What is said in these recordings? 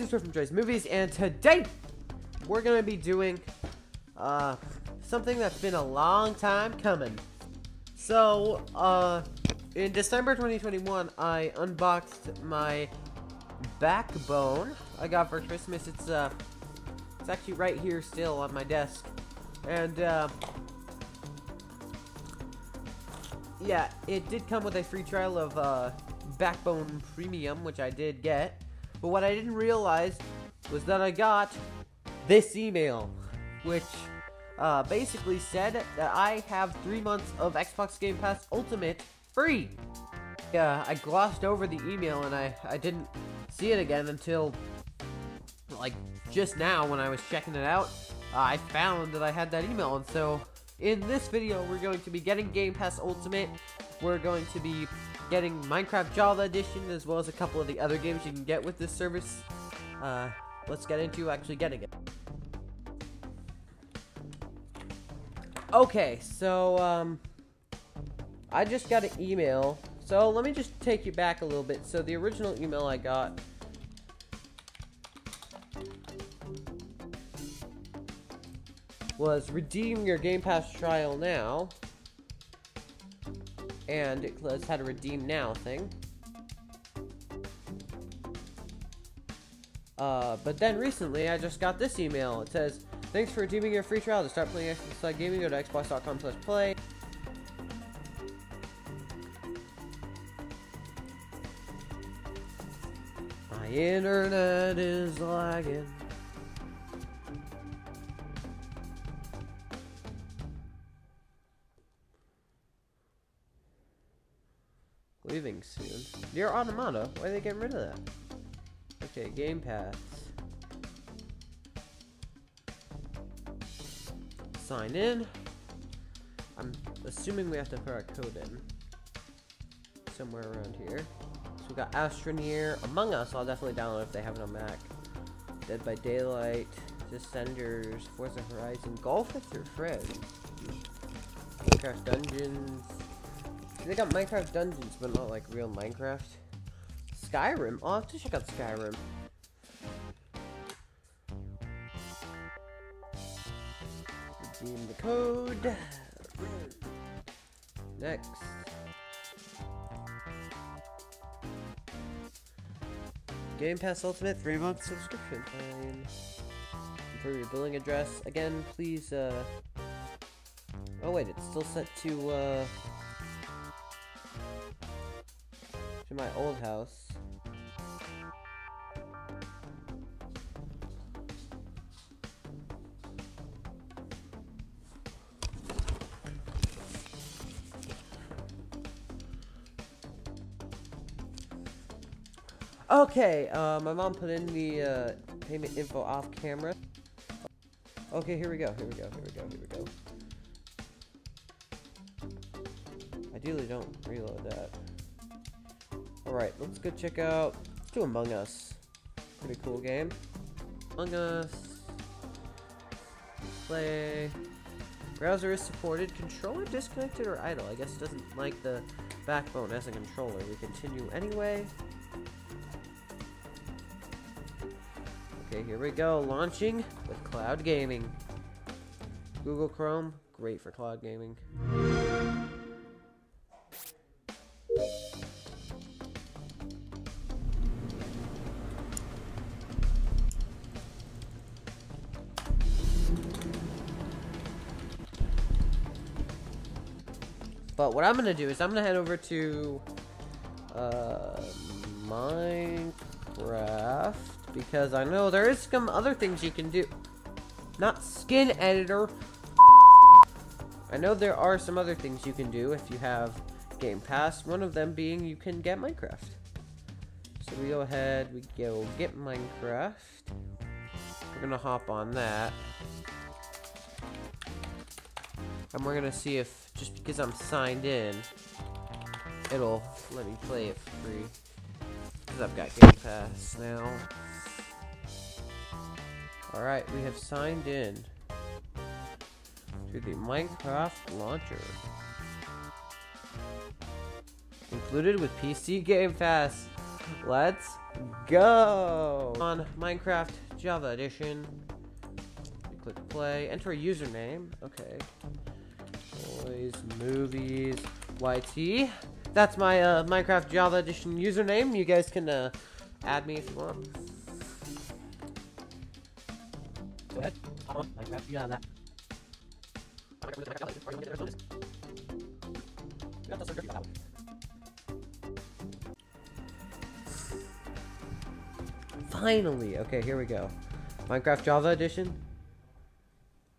Guys, it's from Troy's Movies, and today we're gonna be doing uh, something that's been a long time coming. So, uh, in December 2021, I unboxed my backbone I got for Christmas. It's uh, it's actually right here still on my desk, and uh, yeah, it did come with a free trial of uh, Backbone Premium, which I did get. But what I didn't realize was that I got this email, which uh, basically said that I have three months of Xbox Game Pass Ultimate free. Yeah, I glossed over the email and I, I didn't see it again until like just now when I was checking it out. Uh, I found that I had that email, and so in this video, we're going to be getting Game Pass Ultimate. We're going to be getting Minecraft Java Edition, as well as a couple of the other games you can get with this service. Uh, let's get into actually getting it. Okay, so, um, I just got an email. So, let me just take you back a little bit. So, the original email I got was redeem your Game Pass trial now and it has had a redeem now thing. Uh, but then recently, I just got this email. It says, "Thanks for redeeming your free trial. To start playing Xbox Gaming, go to xbox.com/play." My internet is lagging. Leaving soon. NieR Automata, why are they getting rid of that? Okay, Game Pass. Sign in. I'm assuming we have to put our code in. Somewhere around here. So we got Astroneer. Among Us, I'll definitely download if they have it on Mac. Dead by Daylight. Descenders. Forza Horizon. Golf with your friends. Minecraft Dungeons. They got Minecraft Dungeons, but not like real Minecraft. Skyrim? I'll have to check out Skyrim. Redeem the code. Next. Game Pass Ultimate, 3 month subscription time. For your billing address. Again, please, uh... Oh wait, it's still set to, uh to my old house. Okay, uh, my mom put in the uh, payment info off camera. Okay, here we go, here we go, here we go, here we go. Ideally don't reload that. Alright, let's go check out, let's do Among Us. Pretty cool game. Among Us. Play. Browser is supported. Controller disconnected or idle? I guess it doesn't like the backbone as a controller. We continue anyway. Okay, here we go. Launching with cloud gaming. Google Chrome, great for cloud gaming. But what I'm going to do is I'm going to head over to uh, Minecraft because I know there is some other things you can do. Not skin editor. I know there are some other things you can do if you have Game Pass. One of them being you can get Minecraft. So we go ahead, we go get Minecraft. We're gonna hop on that. And we're gonna see if just because I'm signed in, it'll let me play it for free. Because I've got Game Pass now. Alright, we have signed in to the Minecraft launcher. Included with PC Game Pass. Let's go. On Minecraft Java Edition. Click play. Enter a username. Okay. Troys, movies, YT. That's my uh, Minecraft Java Edition username. You guys can uh, add me if you want. Finally. Okay, here we go. Minecraft Java Edition.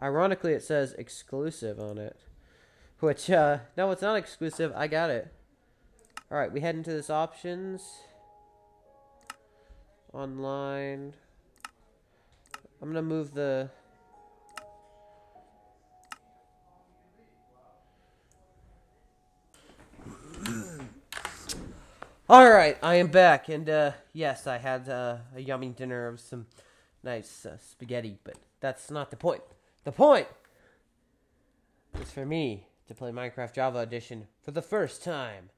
Ironically, it says exclusive on it. Which, uh, no, it's not exclusive. I got it. Alright, we head into this options. Online. I'm gonna move the... Alright, I am back, and, uh, yes, I had, uh, a yummy dinner of some nice, uh, spaghetti, but that's not the point. The point is for me to play Minecraft Java Edition for the first time.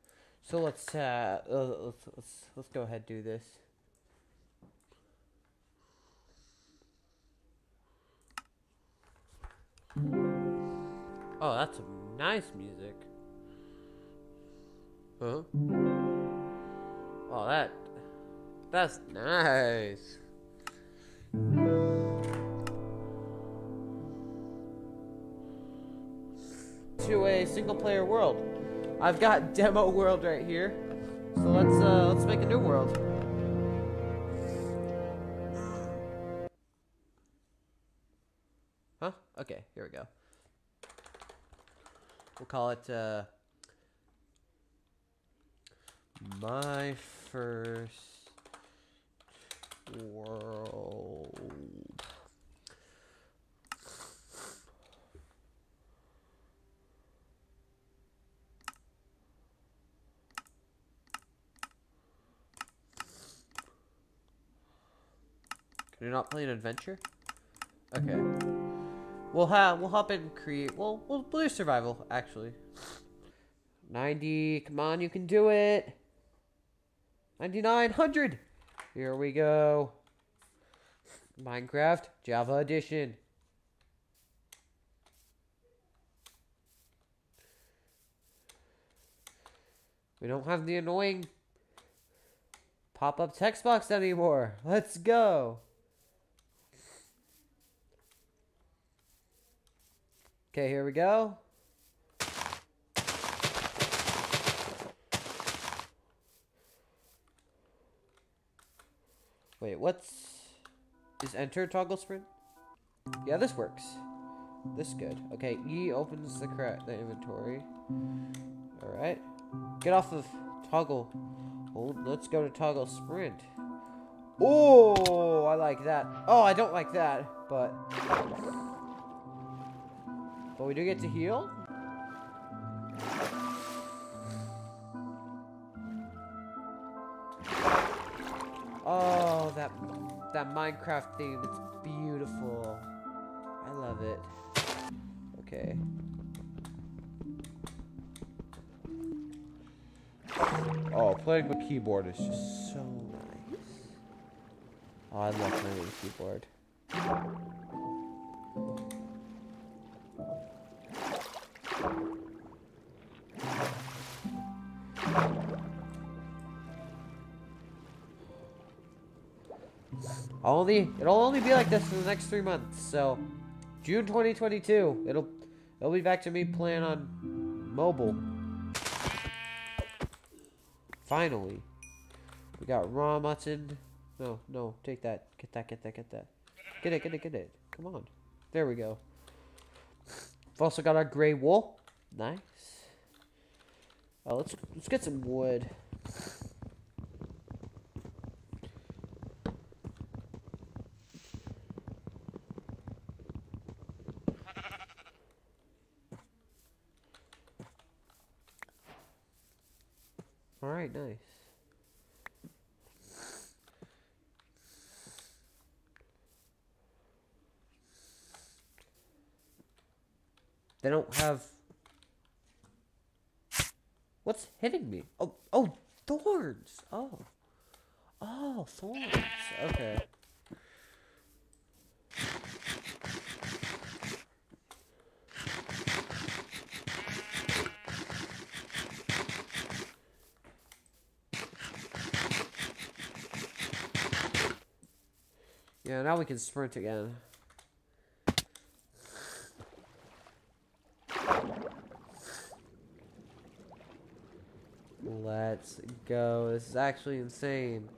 So let's uh, uh let's, let's let's go ahead and do this. Oh, that's some nice music. Huh? Oh, that that's nice. Single player world. I've got demo world right here. So let's uh let's make a new world. Huh? Okay, here we go. We'll call it uh my first world. Can you not play an adventure? Okay. We'll have we'll hop in and create. Well, we'll play survival actually. 90. Come on, you can do it. 9900. Here we go. Minecraft Java Edition. We don't have the annoying pop-up text box anymore. Let's go. Okay, here we go. Wait, what's... Is enter toggle sprint? Yeah, this works. This good. Okay, E opens the the inventory. Alright. Get off of toggle. Oh, let's go to toggle sprint. Oh, I like that. Oh, I don't like that, but... But we do get to heal? Oh, that that Minecraft theme, it's beautiful. I love it. Okay. Oh, playing with keyboard is just so nice. Oh, I love playing with keyboard. Only it'll only be like this for the next three months. So June 2022, it'll it'll be back to me playing on mobile. Finally, we got raw mutton. No, no, take that. Get that. Get that. Get that. Get it. Get it. Get it. Come on. There we go. We've also got our gray wool. Nice. Oh, let's let's get some wood. Alright, nice. They don't have... What's hitting me? Oh, oh, thorns! Oh. Oh, thorns. Okay. Yeah, now we can sprint again. Let's go. This is actually insane.